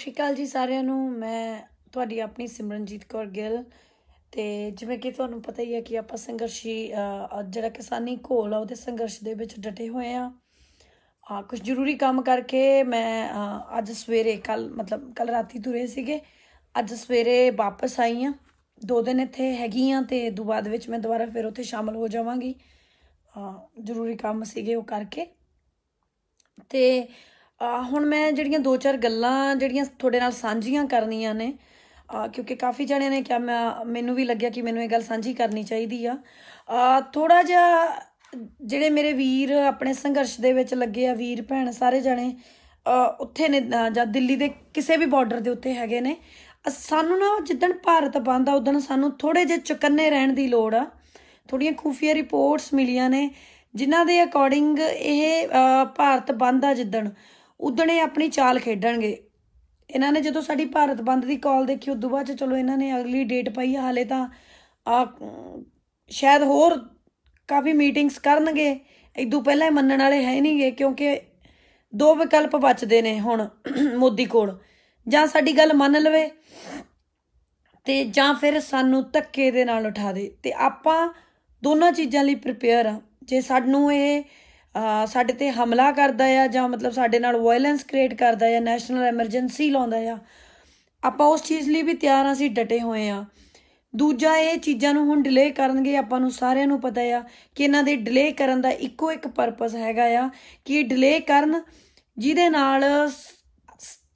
ਸ਼੍ਰੀ ਅਕਾਲ ਜੀ ਸਾਰਿਆਂ ਨੂੰ। ਮੈਂ ਤੁਹਾਡੀ ਆਪਣੀ ਸਿਮਰਨਜੀਤ ਕੌਰ ਗਿੱਲ ਤੇ ਜਿਵੇਂ ਕਿ ਤੁਹਾਨੂੰ ਪਤਾ ਹੀ ਹੈ ਕਿ ਆਪਾਂ ਸੰਘਰਸ਼ੀ ਜਿਹੜਾ ਕਿਸਾਨੀ ਘੋਲ ਆ, ਉਹਦੇ ਸੰਘਰਸ਼ ਦੇ ਵਿੱਚ ਡਟੇ ਹੋਏ ਆ। ਆ ਕੁਝ ਜ਼ਰੂਰੀ ਕੰਮ ਕਰਕੇ ਮੈਂ ਅੱਜ ਸਵੇਰੇ ਕੱਲ ਮਤਲਬ ਕੱਲ ਰਾਤੀ ਤੁਰੇ ਸੀਗੇ। ਅੱਜ ਸਵੇਰੇ ਵਾਪਸ ਆਈ ਆ ਦੋ ਦਿਨ ਇੱਥੇ ਹੈਗੀ ਆ ਤੇ ਦੋ ਬਾਅਦ ਵਿੱਚ ਮੈਂ ਦੁਬਾਰਾ ਫਿਰ ਉੱਥੇ ਸ਼ਾਮਲ ਹੋ ਜਾਵਾਂਗੀ। ਜ਼ਰੂਰੀ ਕੰਮ ਸੀਗੇ ਉਹ ਕਰਕੇ। ਤੇ ਹੁਣ ਮੈਂ ਜਿਹੜੀਆਂ ਦੋ ਚਾਰ ਗੱਲਾਂ ਜਿਹੜੀਆਂ ਤੁਹਾਡੇ ਨਾਲ ਸਾਂਝੀਆਂ ਕਰਨੀਆਂ ਨੇ ਕਿਉਂਕਿ ਕਾਫੀ ਜਣਿਆਂ ਨੇ ਕਿਹਾ ਮੈਂ ਮੈਨੂੰ ਵੀ ਲੱਗਿਆ ਕਿ ਮੈਨੂੰ ਇਹ ਗੱਲ ਸਾਂਝੀ ਕਰਨੀ ਚਾਹੀਦੀ ਆ। ਥੋੜਾ ਜਿਹਾ ਜਿਹੜੇ ਮੇਰੇ ਵੀਰ ਆਪਣੇ ਸੰਘਰਸ਼ ਦੇ ਵਿੱਚ ਲੱਗੇ ਆ ਵੀਰ ਭੈਣ ਸਾਰੇ ਜਣੇ ਉੱਥੇ ਨੇ ਜਾਂ ਦਿੱਲੀ ਦੇ ਕਿਸੇ ਵੀ ਬਾਰਡਰ ਦੇ ਉੱਤੇ ਹੈਗੇ ਨੇ ਅਹ, ਸਾਨੂੰ ਨਾ ਜਿੱਦਣ ਭਾਰਤ ਬੰਦ ਆ ਉਦਣ ਸਾਨੂੰ ਥੋੜੇ ਜਿਹੇ ਚੁਕੰਨੇ ਰਹਿਣ ਦੀ ਲੋੜ ਆ। ਥੋੜੀਆਂ ਖੂਫੀਆ ਰਿਪੋਰਟਸ ਮਿਲੀਆਂ ਨੇ ਜਿਨ੍ਹਾਂ ਦੇ ਅਕੋਰਡਿੰਗ ਇਹ ਭਾਰਤ ਬੰਦ ਆ ਜਿੱਦਣ। ਉਦਣ ਇਹ ਆਪਣੀ ਚਾਲ ਖੇਡਣਗੇ। ਇਹਨਾਂ ਨੇ ਜਦੋਂ ਸਾਡੀ ਭਾਰਤ ਬੰਦ ਦੀ ਕਾਲ ਦੇਖੀ ਉਦੋਂ ਬਾਅਦ ਚ ਚਲੋ ਇਹਨਾਂ ਨੇ ਅਗਲੀ ਡੇਟ ਪਾਈ ਆ, ਹਾਲੇ ਤਾਂ ਆ ਸ਼ਾਇਦ ਹੋਰ ਕਾਫੀ ਮੀਟਿੰਗਸ ਕਰਨਗੇ। ਇਦੋਂ ਪਹਿਲਾਂ ਇਹ ਮੰਨਣ ਵਾਲੇ ਹੈ ਨਹੀਂਗੇ ਕਿਉਂਕਿ ਦੋ ਵਿਕਲਪ ਬਚਦੇ ਨੇ ਹੁਣ ਮੋਦੀ ਕੋਲ। ਜਾਂ ਸਾਡੀ ਗੱਲ ਮੰਨ ਲਵੇ ਤੇ ਜਾਂ ਫਿਰ ਸਾਨੂੰ ਧੱਕੇ ਦੇ ਨਾਲ ਉਠਾ ਦੇ। ਤੇ ਆਪਾਂ ਦੋਨਾਂ ਚੀਜ਼ਾਂ ਲਈ ਪ੍ਰਿਪੇਅਰ ਆ। ਜੇ ਸਾਨੂੰ ਇਹ ਸਾਡੇ ਤੇ ਹਮਲਾ ਕਰਦਾ ਆ ਜਾਂ ਮਤਲਬ ਸਾਡੇ ਨਾਲ ਵਾਇਲੈਂਸ ਕ੍ਰੀਏਟ ਕਰਦਾ ਆ ਨੈਸ਼ਨਲ ਐਮਰਜੈਂਸੀ ਲਾਉਂਦਾ ਆ। ਆਪਾਂ ਉਸ ਚੀਜ਼ ਲਈ ਵੀ ਤਿਆਰ ਆ, ਅਸੀਂ ਡਟੇ ਹੋਏ ਆ। ਦੂਜਾ ਇਹ ਚੀਜ਼ਾਂ ਨੂੰ ਹੁਣ ਡਿਲੇ ਕਰਨਗੇ, ਆਪਾਂ ਨੂੰ ਸਾਰਿਆਂ ਨੂੰ ਪਤਾ ਆ ਕਿ ਇਹਨਾਂ ਦੇ ਡਿਲੇ ਕਰਨ ਦਾ ਇੱਕੋ ਇੱਕ ਪਰਪਸ ਹੈਗਾ ਆ ਕਿ ਡਿਲੇ ਕਰਨ ਜਿਹਦੇ ਨਾਲ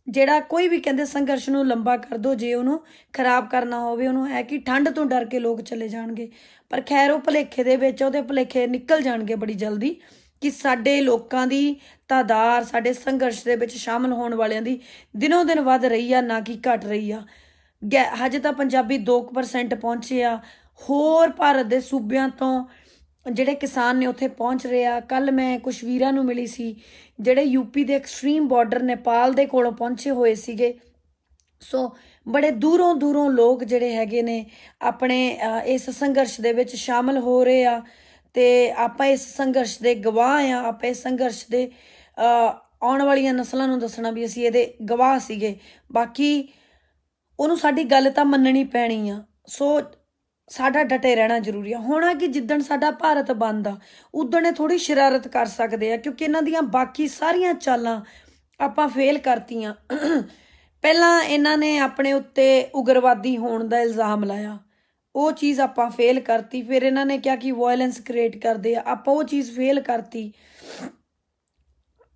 ਜਿਹੜਾ ਕੋਈ ਵੀ ਕਹਿੰਦੇ ਸੰਘਰਸ਼ ਨੂੰ ਲੰਬਾ ਕਰ ਦੋ, ਜੇ ਉਹਨੂੰ ਖਰਾਬ ਕਰਨਾ ਹੋਵੇ, ਉਹਨੂੰ ਹੈ ਕਿ ਠੰਡ ਤੋਂ ਡਰ ਕੇ ਲੋਕ ਚਲੇ ਜਾਣਗੇ। ਪਰ ਖੈਰ ਉਹ ਭਲੇਖੇ ਦੇ ਵਿੱਚ, ਉਹਦੇ ਭਲੇਖੇ ਨਿਕਲ ਜਾਣਗੇ ਬੜੀ ਜਲਦੀ। ਕਿ ਸਾਡੇ ਲੋਕਾਂ ਦੀ ਤਾਦਾਰ, ਸਾਡੇ ਸੰਘਰਸ਼ ਦੇ ਵਿੱਚ ਸ਼ਾਮਲ ਹੋਣ ਵਾਲਿਆਂ ਦੀ ਦਿਨੋ ਦਿਨ ਵੱਧ ਰਹੀ ਆ, ਨਾ ਕਿ ਘਟ ਰਹੀ ਆ। ਗੈ- ਹਜੇ ਤਾਂ ਪੰਜਾਬੀ 2% ਪਹੁੰਚੇ ਆ। ਹੋਰ ਭਾਰਤ ਦੇ ਸੂਬਿਆਂ ਤੋਂ ਜਿਹੜੇ ਕਿਸਾਨ ਨੇ ਉੱਥੇ ਪਹੁੰਚ ਰਹੇ ਆ। ਕੱਲ ਮੈਂ ਕੁਝ ਵੀਰਾਂ ਨੂੰ ਮਿਲੀ ਸੀ, ਜਿਹੜੇ ਯੂਪੀ ਦੇ ਐਕਸਟ੍ਰੀਮ ਬਾਰਡਰ ਨੇਪਾਲ ਦੇ ਕੋਲੋਂ ਪਹੁੰਚੇ ਹੋਏ ਸੀਗੇ। ਸੋ ਬੜੇ ਦੂਰੋਂ ਦੂਰੋਂ ਲੋਕ ਜਿਹੜੇ ਹੈਗੇ ਨੇ, ਆਪਣੇ ਇਸ ਸੰਘਰਸ਼ ਦੇ ਵਿੱਚ ਸ਼ਾਮਲ ਹੋ ਰਹੇ ਆ। ਤੇ ਆਪਾਂ ਇਸ ਸੰਘਰਸ਼ ਦੇ ਗਵਾਹ ਆ ਆਪਾਂ ਇਸ ਸੰਘਰਸ਼ ਦੇ ਆਉਣ ਵਾਲੀਆਂ ਨਸਲਾਂ ਨੂੰ ਦੱਸਣਾ ਵੀ ਅਸੀਂ ਇਹਦੇ ਗਵਾਹ ਸੀਗੇ। ਬਾਕੀ ਉਹਨੂੰ ਸਾਡੀ ਗੱਲ ਤਾਂ ਮੰਨਣੀ ਪੈਣੀ ਆ। ਸੋ ਸਾਡਾ ਡਟੇ ਰਹਿਣਾ ਜ਼ਰੂਰੀ ਆ। ਹੋਣਾ ਕਿ ਜਿੱਦਣ ਸਾਡਾ ਭਾਰਤ ਬੰਦ ਆ, ਉਦਣ ਇਹ ਥੋੜੀ ਸ਼ਰਾਰਤ ਕਰ ਸਕਦੇ ਆ, ਕਿਉਂਕਿ ਇਹਨਾਂ ਦੀਆਂ ਬਾਕੀ ਸਾਰੀਆਂ ਚਾਲਾਂ ਆਪਾਂ ਫੇਲ ਕਰਤੀਆਂ। ਪਹਿਲਾਂ ਇਹਨਾਂ ਨੇ ਆਪਣੇ ਉੱਤੇ ਉਗਰਵਾਦੀ ਹੋਣ ਦਾ ਇਲਜ਼ਾਮ ਲਾਇਆ। ਉਹ ਚੀਜ਼ ਆਪਾਂ ਫੇਲ ਕਰਤੀ, ਫਿਰ ਇਹਨਾਂ ਨੇ ਕਿਹਾ ਕਿ ਵਾਇਲੈਂਸ ਕ੍ਰੀਏਟ ਕਰਦੇ ਆ। ਆਪਾਂ ਉਹ ਚੀਜ਼ ਫੇਲ ਕਰਤੀ।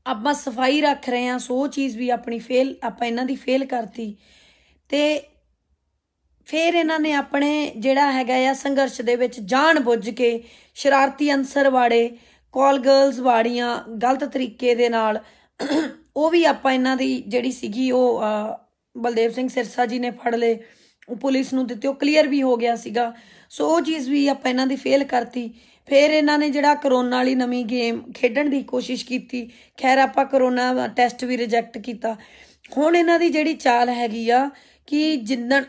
ਆਪਾਂ ਸਫ਼ਾਈ ਰੱਖ ਰਹੇ ਹਾਂ, ਸੋ ਉਹ ਚੀਜ਼ ਵੀ ਆਪਣੀ ਫੇਲ ਆਪਾਂ ਇਹਨਾਂ ਦੀ ਫੇਲ ਕਰਤੀ। ਤੇ ਫਿਰ ਇਹਨਾਂ ਨੇ ਆਪਣੇ ਜਿਹੜਾ ਹੈਗਾ ਆ ਸੰਘਰਸ਼ ਦੇ ਵਿੱਚ ਜਾਣ ਬੁੱਝ ਕੇ ਸ਼ਰਾਰਤੀ ਅੰਸਰ ਵਾੜੇ ਕਾਲ ਗਰਲਸ ਵਾੜੀਆਂ ਗਲਤ ਤਰੀਕੇ ਦੇ ਨਾਲ ਉਹ ਵੀ ਆਪਾਂ ਇਹਨਾਂ ਦੀ ਜਿਹੜੀ ਸੀਗੀ ਉਹ ਬਲਦੇਵ ਸਿੰਘ ਸਿਰਸਾ ਜੀ ਨੇ ਫੜ ਲਏ। ਉਹ ਪੁਲਿਸ ਨੂੰ ਦਿੱਤੇ, ਉਹ ਕਲੀਅਰ ਵੀ ਹੋ ਗਿਆ ਸੀਗਾ। ਸੋ ਉਹ ਚੀਜ਼ ਵੀ ਆਪਾਂ ਇਹਨਾਂ ਦੀ ਫੇਲ ਕਰਤੀ। ਫਿਰ ਇਹਨਾਂ ਨੇ ਜਿਹੜਾ ਕਰੋਨਾ ਵਾਲੀ ਨਵੀਂ ਗੇਮ ਖੇਡਣ ਦੀ ਕੋਸ਼ਿਸ਼ ਕੀਤੀ, ਖੈਰ ਆਪਾਂ ਕਰੋਨਾ ਟੈਸਟ ਵੀ ਰਿਜੈਕਟ ਕੀਤਾ। ਹੁਣ ਇਹਨਾਂ ਦੀ ਜਿਹੜੀ ਚਾਲ ਹੈਗੀ ਆ ਕਿ ਜਿੱਦਣ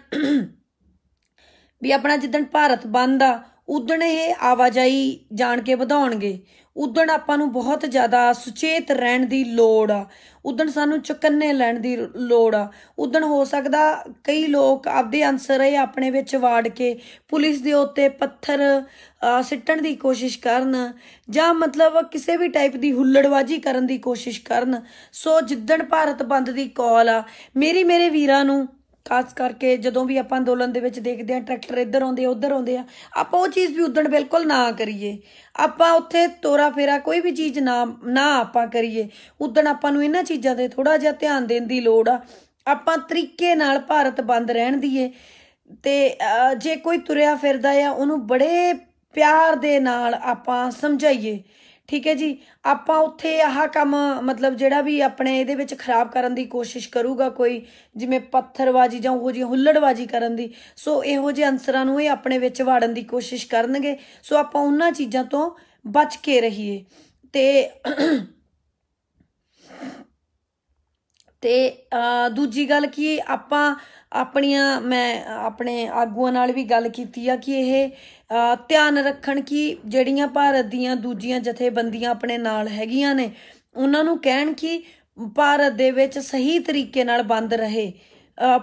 ਵੀ ਆਪਣਾ ਜਿੱਦਣ ਭਾਰਤ ਬੰਦ ਆ, ਉਦਣ ਇਹ ਆਵਾਜਾਈ ਜਾਣ ਕੇ ਵਧਾਉਣਗੇ। ਉਦਣ ਆਪਾਂ ਨੂੰ ਬਹੁਤ ਜ਼ਿਆਦਾ ਸੁਚੇਤ ਰਹਿਣ ਦੀ ਲੋੜ ਆ। ਉਦਣ ਸਾਨੂੰ ਚੁਕੰਨੇ ਲੈਣ ਦੀ ਲੋੜ ਆ। ਉਦਣ ਹੋ ਸਕਦਾ ਕਈ ਲੋਕ ਆਪਦੇ ਅਨਸਰ ਇਹ ਆਪਣੇ ਵਿੱਚ ਵਾੜ ਕੇ ਪੁਲਿਸ ਦੇ ਉੱਤੇ ਪੱਥਰ ਸਿੱਟਣ ਦੀ ਕੋਸ਼ਿਸ਼ ਕਰਨ ਜਾਂ ਮਤਲਬ ਕਿਸੇ ਵੀ ਟਾਈਪ ਦੀ ਹੁੱਲੜਬਾਜੀ ਕਰਨ ਦੀ ਕੋਸ਼ਿਸ਼ ਕਰਨ। ਸੋ ਜਿੱਦਣ ਭਾਰਤ ਬੰਦ ਦੀ ਕਾਲ ਆ ਮੇਰੀ ਮੇਰੇ ਵੀਰਾਂ ਨੂੰ ਖਾਸ ਕਰਕੇ ਜਦੋਂ ਵੀ ਆਪਾਂ ਅੰਦੋਲਨ ਦੇ ਵਿੱਚ ਦੇਖਦੇ ਆ ਟਰੈਕਟਰ ਇੱਧਰ ਆਉਂਦੇ ਆ, ਉੱਧਰ ਆਉਂਦੇ ਆ, ਆਪਾਂ ਉਹ ਚੀਜ਼ ਵੀ ਉਦਣ ਬਿਲਕੁਲ ਨਾ ਕਰੀਏ। ਆਪਾਂ ਉੱਥੇ ਤੋਰਾ ਫੇਰਾ ਕੋਈ ਵੀ ਚੀਜ਼ ਨਾ ਨਾ ਆਪਾਂ ਕਰੀਏ। ਉਦਣ ਆਪਾਂ ਨੂੰ ਇਹਨਾਂ ਚੀਜ਼ਾਂ ਤੇ ਥੋੜਾ ਜਿਹਾ ਧਿਆਨ ਦੇਣ ਦੀ ਲੋੜ ਆ। ਆਪਾਂ ਤਰੀਕੇ ਨਾਲ ਭਾਰਤ ਬੰਦ ਰਹਿਣ ਦੀਏ। ਤੇ ਜੇ ਕੋਈ ਤੁਰਿਆ ਫਿਰਦਾ ਆ, ਉਹਨੂੰ ਬੜੇ ਪਿਆਰ ਦੇ ਨਾਲ ਆਪਾਂ ਸਮਝਾਈਏ। ਠੀਕ ਹੈ ਜੀ। ਆਪਾਂ ਉੱਥੇ ਆਹ ਕੰਮ, ਮਤਲਬ ਜਿਹੜਾ ਵੀ ਆਪਣੇ ਇਹਦੇ ਵਿੱਚ ਖਰਾਬ ਕਰਨ ਦੀ ਕੋਸ਼ਿਸ਼ ਕਰੂਗਾ ਕੋਈ, ਜਿਵੇਂ ਪੱਥਰਬਾਜੀ ਜਾਂ ਉਹੋ ਜਿਹੀ ਹੁੱਲੜਬਾਜੀ ਕਰਨ ਦੀ, ਸੋ ਇਹੋ ਜਿਹੇ ਅਨਸਰਾਂ ਨੂੰ ਇਹ ਆਪਣੇ ਵਿੱਚ ਵਾੜਨ ਦੀ ਕੋਸ਼ਿਸ਼ ਕਰਨਗੇ। ਸੋ ਆਪਾਂ ਉਹਨਾਂ ਚੀਜ਼ਾਂ ਤੋਂ ਬਚ ਕੇ ਰਹੀਏ। ਤੇ ਤੇ ਦੂਜੀ ਗੱਲ ਕਿ ਆਪਾਂ ਆਪਣੀਆਂ, ਮੈਂ ਆਪਣੇ ਆਗੂਆਂ ਨਾਲ ਵੀ ਗੱਲ ਕੀਤੀ ਆ ਕਿ ਇਹ ਧਿਆਨ ਰੱਖਣ ਕਿ ਜਿਹੜੀਆਂ ਭਾਰਤ ਦੀਆਂ ਦੂਜੀਆਂ ਜਥੇਬੰਦੀਆਂ ਆਪਣੇ ਨਾਲ ਹੈਗੀਆਂ ਨੇ, ਉਹਨਾਂ ਨੂੰ ਕਹਿਣ ਕਿ ਭਾਰਤ ਦੇ ਵਿੱਚ ਸਹੀ ਤਰੀਕੇ ਨਾਲ ਬੰਦ ਰਹੇ।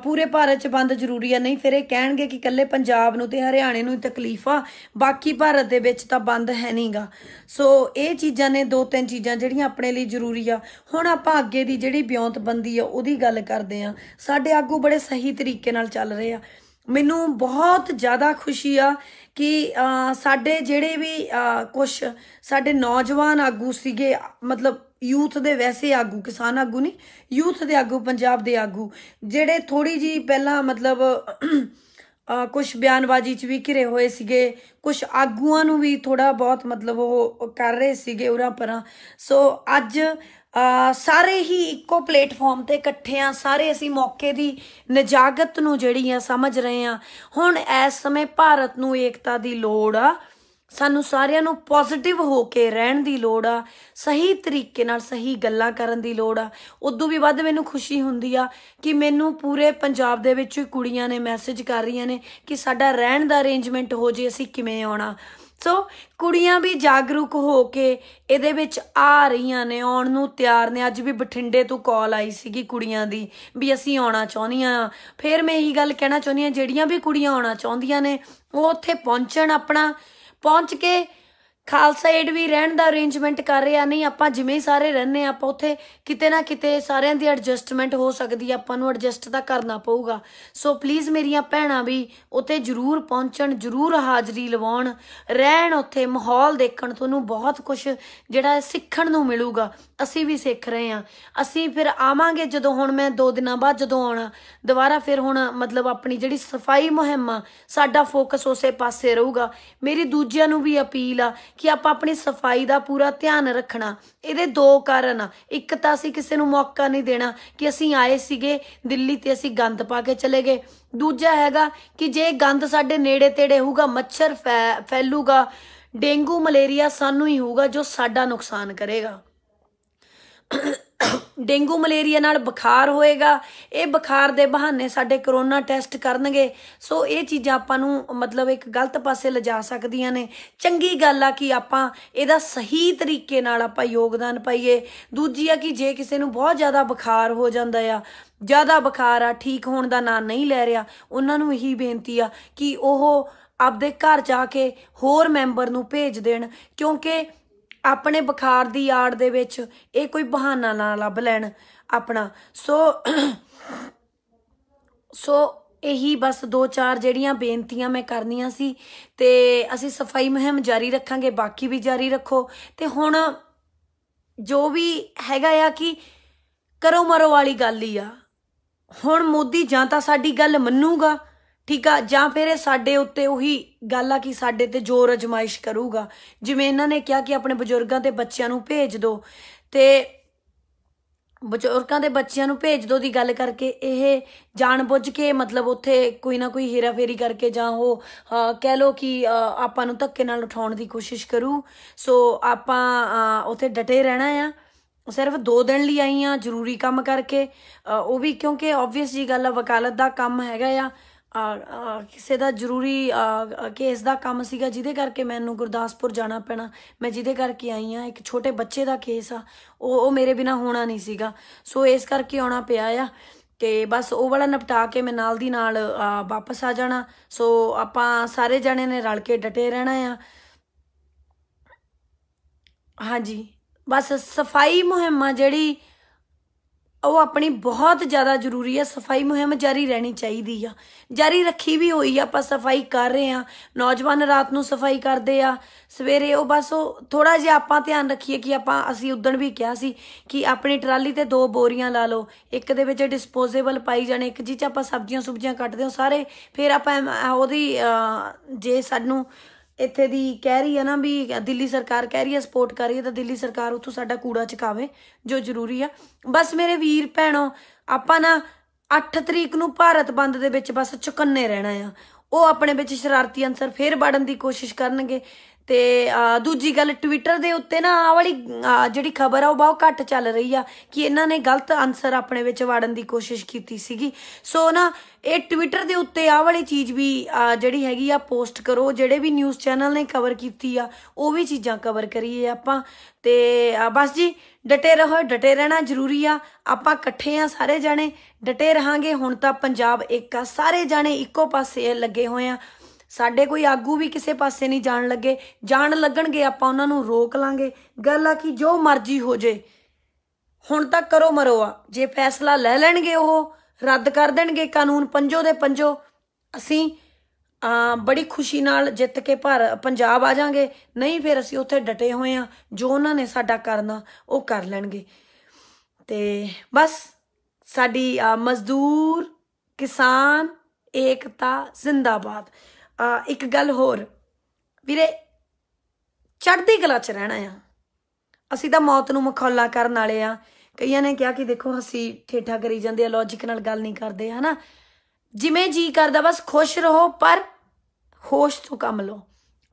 ਪੂਰੇ ਭਾਰਤ 'ਚ ਬੰਦ ਜ਼ਰੂਰੀ ਆ, ਨਹੀਂ ਫਿਰ ਇਹ ਕਹਿਣਗੇ ਕਿ ਇਕੱਲੇ ਪੰਜਾਬ ਨੂੰ ਤੇ ਹਰਿਆਣੇ ਨੂੰ ਹੀ ਤਕਲੀਫ ਆ, ਬਾਕੀ ਭਾਰਤ ਦੇ ਵਿੱਚ ਤਾਂ ਬੰਦ ਹੈ ਨਹੀਂਗਾ ਸੋ ਇਹ ਚੀਜ਼ਾਂ ਨੇ ਦੋ ਤਿੰਨ ਚੀਜ਼ਾਂ ਜਿਹੜੀਆਂ ਆਪਣੇ ਲਈ ਜ਼ਰੂਰੀ ਆ। ਹੁਣ ਆਪਾਂ ਅੱਗੇ ਦੀ ਜਿਹੜੀ ਬਿਉਂਤਬੰਦੀ ਆ, ਉਹਦੀ ਗੱਲ ਕਰਦੇ ਆ। ਸਾਡੇ ਆਗੂ ਬੜੇ ਸਹੀ ਤਰੀਕੇ ਨਾਲ ਚੱਲ ਰਹੇ ਆ। ਮੈਨੂੰ ਬਹੁਤ ਜ਼ਿਆਦਾ ਖੁਸ਼ੀ ਆ ਕਿ ਸਾਡੇ ਜਿਹੜੇ ਵੀ ਕੁਝ ਸਾਡੇ ਨੌਜਵਾਨ ਆਗੂ ਸੀਗੇ, ਮਤਲਬ ਯੂਥ ਦੇ ਵੈਸੇ ਆਗੂ, ਕਿਸਾਨ ਆਗੂ ਨਹੀਂ, ਯੂਥ ਦੇ ਆਗੂ, ਪੰਜਾਬ ਦੇ ਆਗੂ, ਜਿਹੜੇ ਥੋੜੀ ਜੀ ਪਹਿਲਾਂ ਮਤਲਬ ਕੁਝ ਬਿਆਨਬਾਜ਼ੀ ਚ ਵੀ ਘਿਰੇ ਹੋਏ ਸੀਗੇ ਕੁਝ ਆਗੂਆਂ ਨੂੰ ਵੀ ਥੋੜਾ ਬਹੁਤ ਮਤਲਬ ਉਹ ਕਰ ਰਹੇ ਸੀਗੇ ਉਰਾਂ ਪਰਾਂ। ਸੋ ਅੱਜ ਸਾਰੇ ਹੀ ਇੱਕੋ ਪਲੇਟਫਾਰਮ ਤੇ ਇਕੱਠੇ ਆ, ਸਾਰੇ ਅਸੀਂ ਮੌਕੇ ਦੀ ਨਜਾਗਤ ਨੂੰ ਜਿਹੜੀ ਆ ਸਮਝ ਰਹੇ ਆ। ਹੁਣ ਇਸ ਸਮੇਂ ਭਾਰਤ ਨੂੰ ਏਕਤਾ ਦੀ ਲੋੜ ਆ। ਸਾਨੂੰ ਸਾਰਿਆਂ ਨੂੰ ਪੋਜ਼ਿਟਿਵ ਹੋ ਕੇ ਰਹਿਣ ਦੀ ਲੋੜ ਆ, ਸਹੀ ਤਰੀਕੇ ਨਾਲ ਸਹੀ ਗੱਲਾਂ ਕਰਨ ਦੀ ਲੋੜ ਆ। ਉਦੋਂ ਵੀ ਵੱਧ ਮੈਨੂੰ ਖੁਸ਼ੀ ਹੁੰਦੀ ਆ ਕਿ ਮੈਨੂੰ ਪੂਰੇ ਪੰਜਾਬ ਦੇ ਵਿੱਚ ਕੁੜੀਆਂ ਨੇ ਮੈਸੇਜ ਕਰ ਰਹੀਆਂ ਨੇ ਕਿ ਸਾਡਾ ਰਹਿਣ ਦਾ ਅਰੇਂਜਮੈਂਟ ਹੋ ਜੇ, ਅਸੀਂ ਕਿਵੇਂ ਆਉਣਾ। ਸੋ ਕੁੜੀਆਂ ਵੀ ਜਾਗਰੂਕ ਹੋ ਕੇ ਇਹਦੇ ਵਿੱਚ ਆ ਰਹੀਆਂ ਨੇ, ਆਉਣ ਨੂੰ ਤਿਆਰ ਨੇ। ਅੱਜ ਵੀ ਬਠਿੰਡੇ ਤੋਂ ਕਾਲ ਆਈ ਸੀਗੀ ਕੁੜੀਆਂ ਦੀ ਵੀ ਅਸੀਂ ਆਉਣਾ ਚਾਹੁੰਦੀਆਂ ਫਿਰ ਮੈਂ ਇਹੀ ਗੱਲ ਕਹਿਣਾ ਚਾਹੁੰਦੀ ਹਾਂ ਜਿਹੜੀਆਂ ਵੀ ਕੁੜੀਆਂ ਆਉਣਾ ਚਾਹੁੰਦੀਆਂ ਨੇ, ਉਹ ਉੱਥੇ ਪਹੁੰਚਣ ਆਪਣਾ ਪਹੁੰਚ ਕੇ ਖਾਲਸਾ ਏਡ ਵੀ ਰਹਿਣ ਦਾ ਅਰੇਂਜਮੈਂਟ ਕਰ ਰਿਹਾ, ਨਹੀਂ, ਆਪਾਂ ਜਿਵੇਂ ਹੀ ਸਾਰੇ ਰਹਿੰਨੇ ਆ ਆਪਾਂ ਉੱਥੇ ਕਿਤੇ ਨਾ ਕਿਤੇ ਸਾਰਿਆਂ ਦੀ ਐਡਜਸਟਮੈਂਟ ਹੋ ਸਕਦੀ ਆਪਾਂ ਨੂੰ ਐਡਜਸਟ ਤਾਂ ਕਰਨਾ ਪਊਗਾ। ਸੋ ਪਲੀਜ਼ ਮੇਰੀਆਂ ਭੈਣਾਂ ਵੀ ਉੱਥੇ ਜ਼ਰੂਰ ਪਹੁੰਚਣ, ਜ਼ਰੂਰ ਹਾਜ਼ਰੀ ਲਵਾਉਣ, ਰਹਿਣ ਉੱਥੇ, ਮਾਹੌਲ ਦੇਖਣ, ਤੁਹਾਨੂੰ ਬਹੁਤ ਕੁਝ ਜਿਹੜਾ ਸਿੱਖਣ ਨੂੰ ਮਿਲੂਗਾ। ਅਸੀਂ ਵੀ ਸਿੱਖ ਰਹੇ ਹਾਂ। ਅਸੀਂ ਫਿਰ ਆਵਾਂਗੇ ਜਦੋਂ ਹੁਣ ਮੈਂ 2 ਦਿਨਾਂ ਬਾਅਦ ਜਦੋਂ ਆਉਣਾ, ਦੁਬਾਰਾ ਫਿਰ ਹੁਣ ਮਤਲਬ ਆਪਣੀ ਜਿਹੜੀ ਸਫ਼ਾਈ ਮੁਹਿੰਮ ਆ, ਸਾਡਾ ਫੋਕਸ ਉਸੇ ਪਾਸੇ ਰਹੂਗਾ। ਮੇਰੀ ਦੂਜਿਆਂ ਨੂੰ ਵੀ ਅਪੀਲ ਆ ਕਿ ਆਪਾਂ ਆਪਣੀ ਸਫ਼ਾਈ ਦਾ ਪੂਰਾ ਧਿਆਨ ਰੱਖਣਾ। ਇਹਦੇ ਦੋ ਕਾਰਨ ਆ। ਇੱਕ ਤਾਂ ਅਸੀਂ ਕਿਸੇ ਨੂੰ ਮੌਕਾ ਨਹੀਂ ਦੇਣਾ ਕਿ ਅਸੀਂ ਆਏ ਸੀਗੇ, ਦਿੱਲੀ ਤੇ ਅਸੀਂ ਗੰਦ ਪਾ ਕੇ ਚਲੇ ਗਏ। ਦੂਜਾ ਹੈਗਾ ਕਿ ਜੇ ਗੰਦ ਸਾਡੇ ਨੇੜੇ ਤੇੜੇ ਹੋਊਗਾ, ਮੱਛਰ ਫੈ- ਫੈਲੂਗਾ, ਡੇਂਗੂ, ਮਲੇਰੀਆ ਸਾਨੂੰ ਹੀ ਹੋਊਗਾ ਜੋ ਸਾਡਾ ਨੁਕਸਾਨ ਕਰੇਗਾ। ਡੇਂਗੂ ਮਲੇਰੀਆ ਨਾਲ ਬੁਖਾਰ ਹੋਏਗਾ। ਇਹ ਬੁਖਾਰ ਦੇ ਬਹਾਨੇ ਸਾਡੇ ਕਰੋਨਾ ਟੈਸਟ ਕਰਨਗੇ। ਸੋ ਇਹ ਚੀਜ਼ਾਂ ਆਪਾਂ ਨੂੰ ਮਤਲਬ ਇੱਕ ਗਲਤ ਪਾਸੇ ਲਿਜਾ ਸਕਦੀਆਂ ਨੇ। ਚੰਗੀ ਗੱਲ ਆ ਕਿ ਆਪਾਂ ਇਹਦਾ ਸਹੀ ਤਰੀਕੇ ਨਾਲ ਆਪਾਂ ਯੋਗਦਾਨ ਪਾਈਏ। ਦੂਜੀ ਆ ਕਿ ਜੇ ਕਿਸੇ ਨੂੰ ਬਹੁਤ ਜ਼ਿਆਦਾ ਬੁਖਾਰ ਹੋ ਜਾਂਦਾ ਆ, ਜ਼ਿਆਦਾ ਬੁਖਾਰ ਆ, ਠੀਕ ਹੋਣ ਦਾ ਨਾਂ ਨਹੀਂ ਲੈ ਰਿਹਾ, ਉਹਨਾਂ ਨੂੰ ਇਹੀ ਬੇਨਤੀ ਆ ਕਿ ਉਹ ਆਪਦੇ ਘਰ ਜਾ ਕੇ ਹੋਰ ਮੈਂਬਰ ਨੂੰ ਭੇਜ ਦੇਣ। ਕਿਉਂਕਿ ਆਪਣੇ ਬੁਖਾਰ ਦੀ ਆੜ ਦੇ ਵਿੱਚ ਇਹ ਕੋਈ ਬਹਾਨਾ ਨਾ ਲੱਭ ਲੈਣ ਆਪਣਾ। ਸੋ ਸੋ ਇਹੀ ਬਸ ਦੋ ਚਾਰ ਜਿਹੜੀਆਂ ਬੇਨਤੀਆਂ ਮੈਂ ਕਰਨੀਆਂ ਸੀ ਤੇ ਅਸੀਂ ਸਫ਼ਾਈ ਮੁਹਿੰਮ ਜਾਰੀ ਰੱਖਾਂਗੇ, ਬਾਕੀ ਵੀ ਜਾਰੀ ਰੱਖੋ। ਤੇ ਹੁਣ ਜੋ ਵੀ ਹੈਗਾ ਆ ਕਿ ਕਰੋ ਮਰੋ ਵਾਲੀ ਗੱਲ ਹੀ ਆ। ਹੁਣ ਮੋਦੀ ਜਾਂ ਤਾਂ ਸਾਡੀ ਗੱਲ ਮੰਨੂਗਾ। ਠੀਕ ਆ? ਜਾਂ ਫਿਰ ਇਹ ਸਾਡੇ ਉੱਤੇ ਉਹੀ ਗੱਲ ਆ ਕਿ ਸਾਡੇ ਤੇ ਜ਼ੋਰ ਅਜਮਾਇਸ਼ ਕਰੂਗਾ। ਜਿਵੇਂ ਇਹਨਾਂ ਨੇ ਕਿਹਾ ਕਿ ਆਪਣੇ ਬਜ਼ੁਰਗਾਂ ਤੇ ਬੱਚਿਆਂ ਨੂੰ ਭੇਜ ਦਿਓ ਤੇ ਬਜ਼ੁਰਗਾਂ ਦੇ ਬੱਚਿਆਂ ਨੂੰ ਭੇਜ ਦਿਓ ਦੀ ਗੱਲ ਕਰਕੇ ਇਹ ਜਾਣਬੁੱਝ ਕੇ ਮਤਲਬ ਉੱਥੇ ਕੋਈ ਨਾ ਕੋਈ ਹੇਰਾਫੇਰੀ ਕਰਕੇ ਜਾਂ ਉਹ ਕਹਿ ਲੋ ਕਿ ਆਪਾਂ ਨੂੰ ਧੱਕੇ ਨਾਲ ਉਠਾਉਣ ਦੀ ਕੋਸ਼ਿਸ਼ ਕਰੂ। ਸੋ ਆਪਾਂ ਉੱਥੇ ਡਟੇ ਰਹਿਣਾ ਆ। ਸਿਰਫ 2 ਦਿਨ ਲਈ ਆਈ ਆ ਜ਼ਰੂਰੀ ਕੰਮ ਕਰਕੇ। ਉਹ ਵੀ ਕਿਉਂਕਿ ਆਬਵੀਅਸ ਜੀ ਗੱਲ ਆ, ਵਕਾਲਤ ਦਾ ਕੰਮ ਹੈਗਾ ਆ। ਕਿਸੇ ਦਾ ਜ਼ਰੂਰੀ ਕੇਸ ਦਾ ਕੰਮ ਸੀਗਾ, ਜਿਹਦੇ ਕਰਕੇ ਮੈਨੂੰ ਗੁਰਦਾਸਪੁਰ ਜਾਣਾ ਪੈਣਾ। ਮੈਂ ਜਿਹਦੇ ਕਰਕੇ ਆਈ ਆ, ਇੱਕ ਛੋਟੇ ਬੱਚੇ ਦਾ ਕੇਸ ਆ, ਉਹ ਉਹ ਮੇਰੇ ਬਿਨਾ ਹੋਣਾ ਨਹੀਂ ਸੀਗਾ। ਸੋ ਇਸ ਕਰਕੇ ਆਉਣਾ ਪਿਆ ਆ, ਤੇ ਬਸ ਉਹ ਵਾਲਾ ਨਿਪਟਾ ਕੇ ਮੈਂ ਨਾਲ ਦੀ ਨਾਲ ਵਾਪਸ ਆ ਜਾਣਾ। ਸੋ ਆਪਾਂ ਸਾਰੇ ਜਣੇ ਨੇ ਰਲ ਕੇ ਡਟੇ ਰਹਿਣਾ ਆ। ਹਾਂਜੀ। ਬਸ ਸਫ਼ਾਈ ਮੁਹਿੰਮ ਆ ਜਿਹੜੀ ਉਹ ਆਪਣੀ ਬਹੁਤ ਜ਼ਿਆਦਾ ਜ਼ਰੂਰੀ ਹੈ ਸਫ਼ਾਈ ਮੁਹਿੰਮ ਜਾਰੀ ਰਹਿਣੀ ਚਾਹੀਦੀ ਆ। ਜਾਰੀ ਰੱਖੀ ਵੀ ਹੋਈ ਆ, ਆਪਾਂ ਸਫ਼ਾਈ ਕਰ ਰਹੇ ਆ, ਨੌਜਵਾਨ ਰਾਤ ਨੂੰ ਸਫ਼ਾਈ ਕਰਦੇ ਆ, ਸਵੇਰੇ ਉਹ ਬਸ ਉਹ ਥੋੜਾ ਜਿਹਾ ਆਪਾਂ ਧਿਆਨ ਰੱਖੀਏ ਕਿ ਆਪਾਂ, ਅਸੀਂ ਉਦਣ ਵੀ ਕਿਹਾ ਸੀ ਕਿ ਆਪਣੀ ਟਰਾਲੀ ਤੇ ਦੋ ਬੋਰੀਆਂ ਲਾ ਲਓ, ਇੱਕ ਦੇ ਵਿੱਚ ਡਿਸਪੋਜ਼ੇਬਲ ਪਾਈ ਜਾਣੇ, ਇੱਕ ਜਿਹ ਚ ਆਪਾਂ ਸਬਜ਼ੀਆਂ ਸੁਬਜ਼ੀਆਂ ਕੱਟਦੇ ਹਾਂ ਸਾਰੇ ਫਿਰ ਆਪਾਂ ਉਹਦੀ ਜੇ ਸਾਨੂੰ ਇੱਥੇ ਦੀ ਕਹਿ ਰਹੀ ਹੈ ਨਾ ਵੀ ਦਿੱਲੀ ਸਰਕਾਰ ਕਹਿ ਰਹੀ ਹੈ ਸਪੋਰਟ ਕਰ ਰਹੀ ਹੈ ਤਾਂ ਦਿੱਲੀ ਸਰਕਾਰ ਉੱਥੋਂ ਸਾਡਾ ਕੂੜਾ ਚਕਾਵੇ, ਜੋ ਜ਼ਰੂਰੀ ਆ। ਬਸ ਮੇਰੇ ਵੀਰ ਭੈਣੋ, ਆਪਾਂ ਨਾ 8 ਤਰੀਕ ਨੂੰ ਭਾਰਤ ਬੰਦ ਦੇ ਵਿੱਚ ਬਸ ਚੁਕੰਨੇ ਰਹਿਣਾ ਆ। ਉਹ ਆਪਣੇ ਵਿੱਚ ਸ਼ਰਾਰਤੀ ਅੰਸਰ ਫੇਰ ਵੜਨ ਦੀ ਕੋਸ਼ਿਸ਼ ਕਰਨਗੇ। ਤੇ ਦੂਜੀ ਗੱਲ ਟਵਿੱਟਰ ਦੇ ਉੱਤੇ ਨਾ ਆ ਵਾਲੀ ਜਿਹੜੀ ਖਬਰ ਆ, ਉਹ ਬਹੁਤ ਘੱਟ ਚੱਲ ਰਹੀ ਆ ਕਿ ਇਹਨਾਂ ਨੇ ਗਲਤ ਆਨਸਰ ਆਪਣੇ ਵਿੱਚ ਵਾੜਨ ਦੀ ਕੋਸ਼ਿਸ਼ ਕੀਤੀ ਸੀਗੀ। ਸੋ ਨਾ, ਇਹ ਟਵਿੱਟਰ ਦੇ ਉੱਤੇ ਆ ਵਾਲੀ ਚੀਜ਼ ਵੀ ਜਿਹੜੀ ਹੈਗੀ ਆ ਪੋਸਟ ਕਰੋ, ਜਿਹੜੇ ਵੀ ਨਿਊਜ਼ ਚੈਨਲ ਨੇ ਕਵਰ ਕੀਤੀ ਆ, ਉਹ ਵੀ ਚੀਜ਼ਾਂ ਕਵਰ ਕਰੀਏ ਆਪਾਂ। ਤੇ ਬਸ ਜੀ, ਡਟੇ ਰਹੋ, ਡਟੇ ਰਹਿਣਾ ਜ਼ਰੂਰੀ ਆ। ਆਪਾਂ ਇਕੱਠੇ ਆ ਸਾਰੇ ਜਾਣੇ, ਡਟੇ ਰਹਾਂਗੇ। ਹੁਣ ਤਾਂ ਪੰਜਾਬ ਇੱਕ ਆ, ਸਾਰੇ ਜਾਣੇ ਇੱਕੋ ਪਾਸੇ ਲੱਗੇ ਹੋਏ ਆ। ਸਾਡੇ ਕੋਈ ਆਗੂ ਵੀ ਕਿਸੇ ਪਾਸੇ ਨਹੀਂ ਜਾਣ ਲੱਗੇ। ਜਾਣ ਲੱਗਣਗੇ ਆਪਾਂ ਉਹਨਾਂ ਨੂੰ ਰੋਕ ਲਾਂਗੇ। ਗੱਲ ਆ ਕਿ ਜੋ ਮਰਜ਼ੀ ਹੋ ਜੇ ਹੁਣ ਤੱਕ ਕਰੋ ਮਰੋ ਆ। ਜੇ ਫੈਸਲਾ ਲੈ ਲੈਣਗੇ ਉਹ ਰੱਦ ਕਰ ਦੇਣਗੇ ਕਾਨੂੰਨ ਪੰਜੋ ਦੇ ਪੰਜੋ। ਅਸੀਂ ਬੜੀ ਖੁਸ਼ੀ ਨਾਲ ਜਿੱਤ ਕੇ ਭਾਰ ਪੰਜਾਬ ਆ ਜਾਾਂਗੇ। ਨਹੀਂ ਫਿਰ ਅਸੀਂ ਉੱਥੇ ਡਟੇ ਹੋਏ ਆ। ਜੋ ਉਹਨਾਂ ਨੇ ਸਾਡਾ ਕਰਨਾ ਉਹ ਕਰ ਲੈਣਗੇ। ਤੇ ਬਸ ਸਾਡੀ ਆ, ਮਜ਼ਦੂਰ ਕਿਸਾਨ ਏਕਤਾ ਜ਼ਿੰਦਾਬਾਦ। ਇੱਕ ਗੱਲ ਹੋਰ। ਵੀਰੇ, ਚੜ੍ਹਦੀ ਕਲਾ ਚ ਰਹਿਣਾ ਆ। ਅਸੀਂ ਤਾਂ ਮੌਤ ਨੂੰ ਮਖੌਲਾ ਕਰਨ ਵਾਲੇ ਆ। ਕਈਆਂ ਨੇ ਕਿਹਾ ਕਿ ਦੇਖੋ ਅਸੀਂ ਠੇਠਾ ਕਰੀ ਜਾਂਦੇ ਆ ਲੌਜੀਕ ਨਾਲ ਗੱਲ ਨਹੀਂ ਕਰਦੇ, ਹਨਾ? ਜਿਵੇਂ ਜੀ ਕਰਦਾ, ਬਸ ਖੁਸ਼ ਰਹੋ, ਪਰ ਹੋਸ਼ ਤੋਂ ਕੰਮ ਲਓ।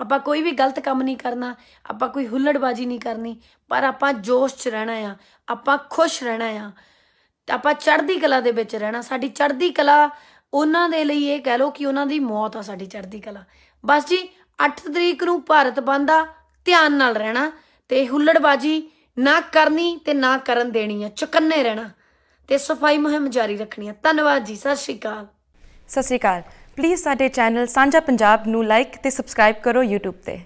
ਆਪਾਂ ਕੋਈ ਵੀ ਗਲਤ ਕੰਮ ਨਹੀਂ ਕਰਨਾ, ਆਪਾਂ ਕੋਈ ਹੁੱਲੜਬਾਜੀ ਨਹੀਂ ਕਰਨੀ, ਪਰ ਆਪਾਂ ਜੋਸ਼ 'ਚ ਰਹਿਣਾ ਆ। ਆਪਾਂ ਖੁਸ਼ ਰਹਿਣਾ ਆ। ਆਪਾਂ ਚੜ੍ਹਦੀ ਕਲਾ ਦੇ ਵਿੱਚ ਰਹਿਣਾ। ਸਾਡੀ ਚੜ੍ਹਦੀ ਕਲਾ ਉਹਨਾਂ ਦੇ ਲਈ ਇਹ ਕਹਿ ਲਓ ਕਿ ਉਹਨਾਂ ਦੀ ਮੌਤ ਆ ਸਾਡੀ ਚੜ੍ਹਦੀ ਕਲਾ। ਬਸ ਜੀ 8 ਤਰੀਕ ਨੂੰ ਭਾਰਤ ਬੰਦ ਆ, ਧਿਆਨ ਨਾਲ ਰਹਿਣਾ ਤੇ ਹੁੱਲੜਬਾਜੀ ਨਾ ਕਰਨੀ ਤੇ ਨਾ ਕਰਨ ਦੇਣੀ ਆ, ਚੁਕੰਨੇ ਰਹਿਣਾ ਤੇ ਸਫ਼ਾਈ ਮੁਹਿੰਮ ਜਾਰੀ ਰੱਖਣੀ ਆ। ਧੰਨਵਾਦ ਜੀ, ਸਤਿ ਸ਼੍ਰੀ ਅਕਾਲ। ਸਤਿ ਸ਼੍ਰੀ ਅਕਾਲ। ਪਲੀਜ਼ ਸਾਡੇ ਚੈਨਲ ਸਾਂਝਾ ਪੰਜਾਬ ਨੂੰ ਲਾਈਕ ਤੇ ਸਬਸਕ੍ਰਾਈਬ ਕਰੋ YouTube ਤੇ।